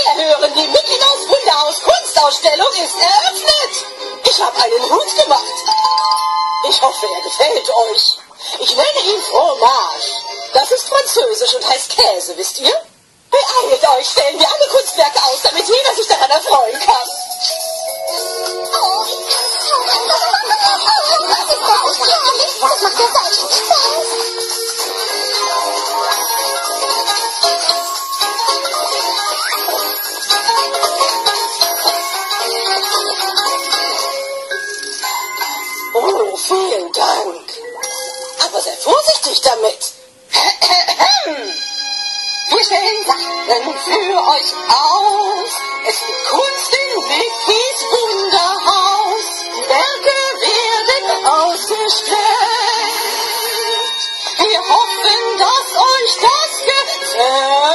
mehr hören, die Mickey Maus Wunderhaus Kunstausstellung ist eröffnet. Ich habe einen Hut gemacht. Ich hoffe, er gefällt euch. Ich nenne ihn Fromage. Das ist französisch und heißt Käse, wisst ihr? Beeilt euch, stellen wir alle Kunstwerke aus, damit jeder sich daran erfreuen kann. Vorsichtig damit. Wir stellen Sachen für euch aus. Es gibt Kunst in Vickys Wunderhaus. Die Werke werden ausgestellt. Wir hoffen, dass euch das gefällt.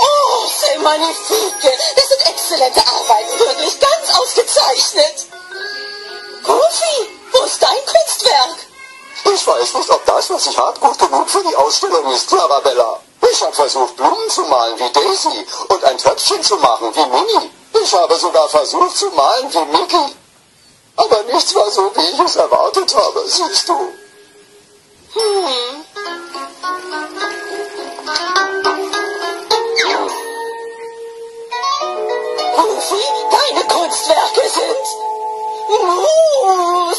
Oh, c'est magnifique. Das sind exzellente Arbeiten, wirklich ganz ausgezeichnet. Goofy, weiß nicht, ob das, was ich habe, gut genug für die Ausstellung ist, Clarabella. Ich habe versucht, Blumen zu malen wie Daisy und ein Töpfchen zu machen wie Minnie. Ich habe sogar versucht zu malen wie Mickey. Aber nichts war so, wie ich es erwartet habe, siehst du. Hm. Goofy, deine Kunstwerke sind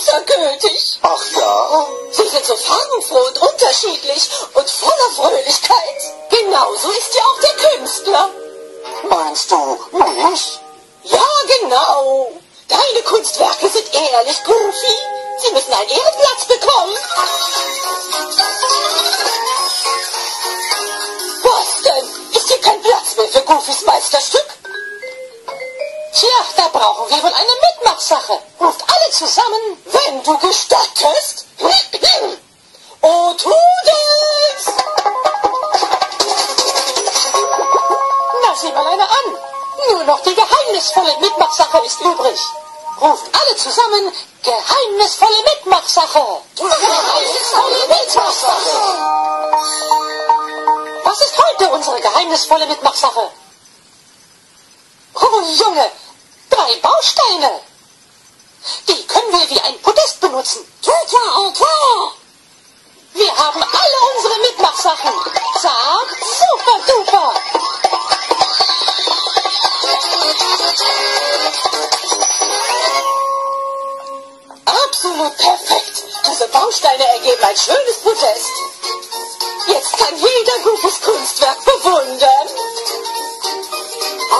mustergültig. Ach ja? Sind so farbenfroh und unterschiedlich und voller Fröhlichkeit. Genauso ist ja auch der Künstler. Meinst du mich? Ja, genau. Deine Kunstwerke sind ehrlich, Goofy. Sie müssen einen Ehrenplatz bekommen. Was denn? Ist hier kein Platz mehr für Goofys Meisterstück? Tja, da brauchen wir wohl eine Mitmachsache. Ruft alle zusammen, wenn du gestattest. Eine an. Nur noch die geheimnisvolle Mitmachsache ist übrig. Ruft alle zusammen, geheimnisvolle Mitmachsache. Geheimnisvolle Mitmachsache. Was ist heute unsere geheimnisvolle Mitmachsache? Oh, Junge, drei Bausteine. Die können wir wie ein Podest benutzen. Total, okay. Wir Bausteine ergeben ein schönes Podest. Jetzt kann jeder Goofys Kunstwerk bewundern. Oh.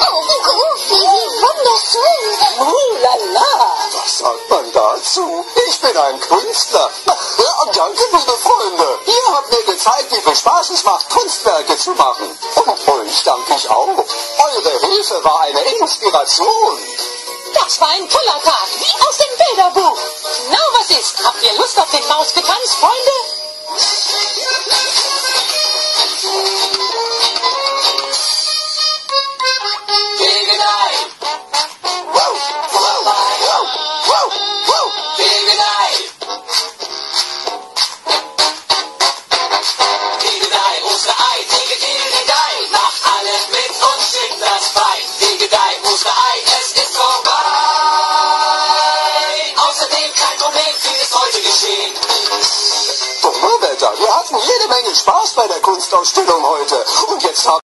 Oh, Goofy, wie wunderschön. Oh la la. Was sagt man dazu? Ich bin ein Künstler. Ja, danke, liebe Freunde. Ihr habt mir gezeigt, wie viel Spaß es macht, Kunstwerke zu machen. Und euch danke ich auch. Eure Hilfe war eine Inspiration. Das war ein toller Tag, wie aus dem Bilderbuch. Spaß bei der Kunstausstellung heute. Und jetzt haben